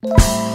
you